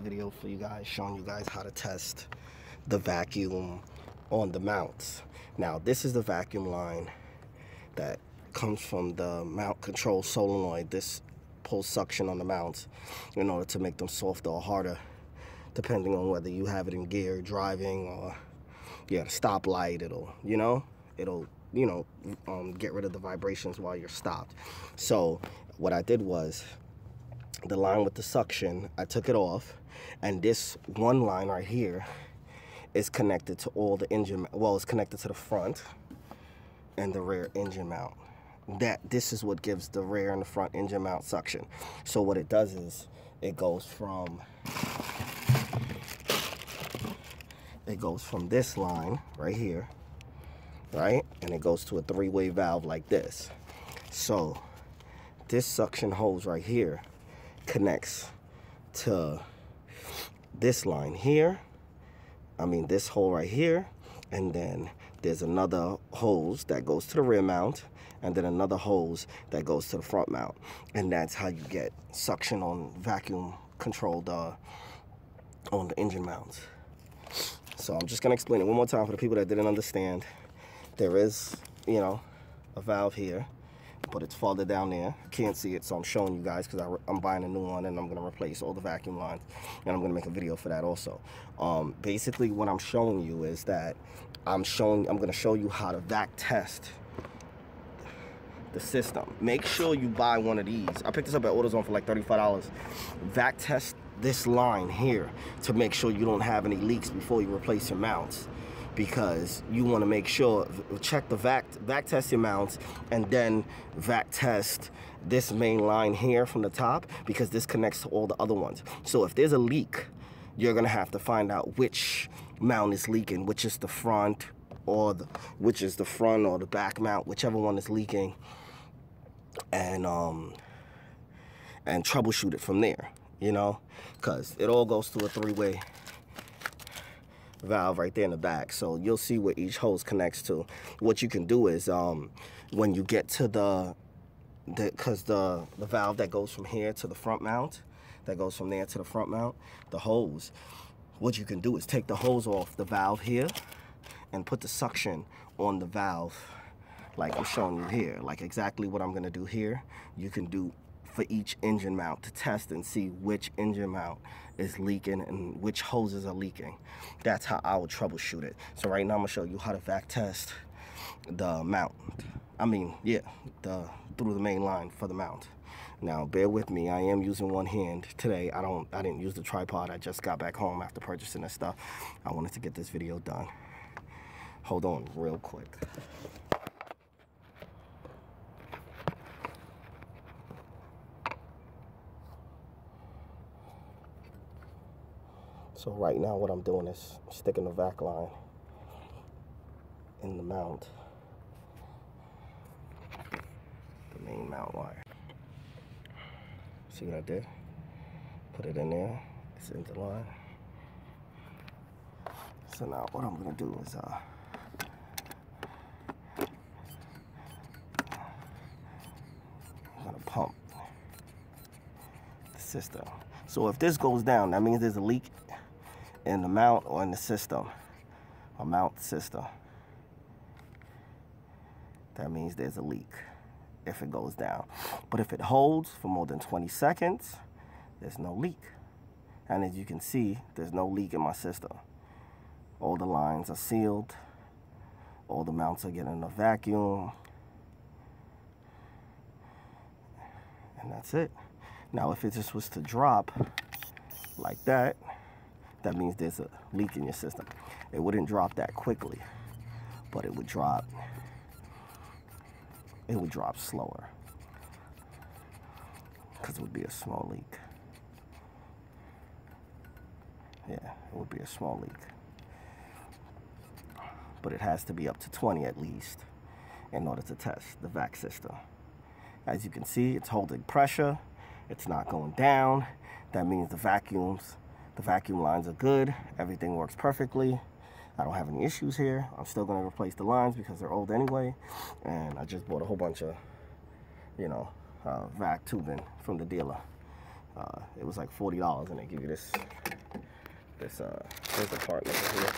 video for you guys showing you guys how to test the vacuum on the mounts. Now this is the vacuum line that comes from the mount control solenoid this pulls suction on the mounts in order to make them softer or harder depending on whether you have it in gear driving or yeah stoplight it'll you know it'll you know um, get rid of the vibrations while you're stopped. So what I did was the line with the suction I took it off and this one line right here is connected to all the engine well it's connected to the front and the rear engine mount. That this is what gives the rear and the front engine mount suction. So what it does is it goes from it goes from this line right here right? And it goes to a three-way valve like this. So this suction hose right here connects to this line here. I mean, this hole right here. And then there's another hose that goes to the rear mount and then another hose that goes to the front mount. And that's how you get suction on vacuum controlled uh, on the engine mounts. So I'm just gonna explain it one more time for the people that didn't understand. There is, you know, a valve here but it's farther down there. Can't see it, so I'm showing you guys because I'm buying a new one and I'm going to replace all the vacuum lines. And I'm going to make a video for that also. Um, basically, what I'm showing you is that I'm showing, I'm going to show you how to vac test the system. Make sure you buy one of these. I picked this up at AutoZone for like $35. Vac test this line here to make sure you don't have any leaks before you replace your mounts because you want to make sure check the vac vac test your mounts and then vac test this main line here from the top because this connects to all the other ones. So if there's a leak you're gonna have to find out which mount is leaking which is the front or the, which is the front or the back mount whichever one is leaking and um and troubleshoot it from there you know? Because it all goes through a three-way valve right there in the back. So you'll see where each hose connects to. What you can do is um, when you get to the, because the, the, the valve that goes from here to the front mount, that goes from there to the front mount, the hose, what you can do is take the hose off the valve here and put the suction on the valve like I'm showing you here, like exactly what I'm gonna do here, you can do for each engine mount to test and see which engine mount is leaking and which hoses are leaking. That's how I would troubleshoot it. So right now I'm gonna show you how to vac test the mount. I mean, yeah, the through the main line for the mount. Now, bear with me. I am using one hand today. I don't. I didn't use the tripod. I just got back home after purchasing this stuff. I wanted to get this video done. Hold on, real quick. So right now what I'm doing is sticking the vac line in the mount, the main mount wire. See what I did? Put it in there, it's in the line. So now what I'm gonna do is uh, I'm gonna pump the system. So if this goes down, that means there's a leak in the mount or in the system, a mount system. That means there's a leak if it goes down. But if it holds for more than 20 seconds, there's no leak. And as you can see, there's no leak in my system. All the lines are sealed. All the mounts are getting a vacuum. And that's it. Now, if it just was to drop like that, that means there's a leak in your system. It wouldn't drop that quickly, but it would drop, it would drop slower because it would be a small leak. Yeah, it would be a small leak. But it has to be up to 20 at least in order to test the vac system. As you can see, it's holding pressure. It's not going down. That means the vacuums the vacuum lines are good. Everything works perfectly. I don't have any issues here. I'm still going to replace the lines because they're old anyway. And I just bought a whole bunch of, you know, uh, vac tubing from the dealer. Uh, it was like forty dollars, and they give you this this uh part number here.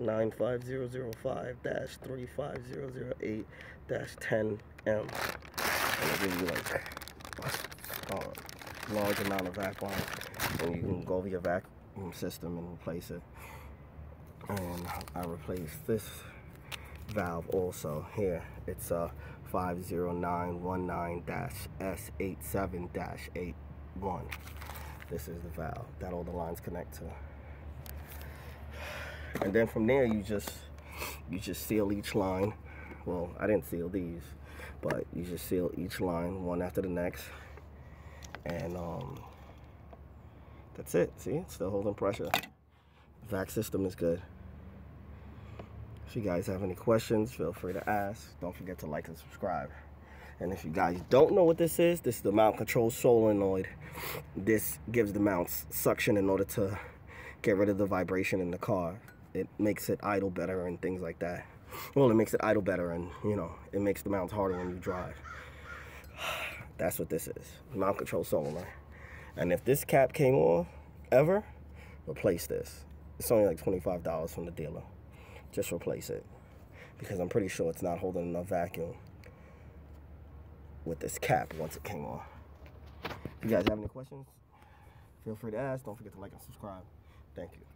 95005-35008-10M. And they give you like a large amount of vac lines. And you can go over your vacuum system and replace it. And I replaced this valve also here. It's a 50919-S87-81. This is the valve that all the lines connect to and then from there you just you just seal each line well I didn't seal these but you just seal each line one after the next and um, that's it. See? It's still holding pressure. Vac system is good. If you guys have any questions feel free to ask. Don't forget to like and subscribe. And if you guys don't know what this is this is the mount control solenoid. This gives the mounts suction in order to get rid of the vibration in the car. It makes it idle better and things like that. Well, it makes it idle better and, you know, it makes the mounts harder when you drive. That's what this is, mount control solenoid. And if this cap came off, ever, replace this. It's only like $25 from the dealer. Just replace it. Because I'm pretty sure it's not holding enough vacuum with this cap once it came off. If you guys have any questions, feel free to ask. Don't forget to like and subscribe. Thank you.